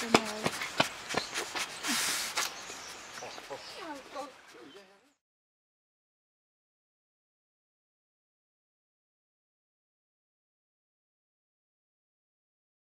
Okay.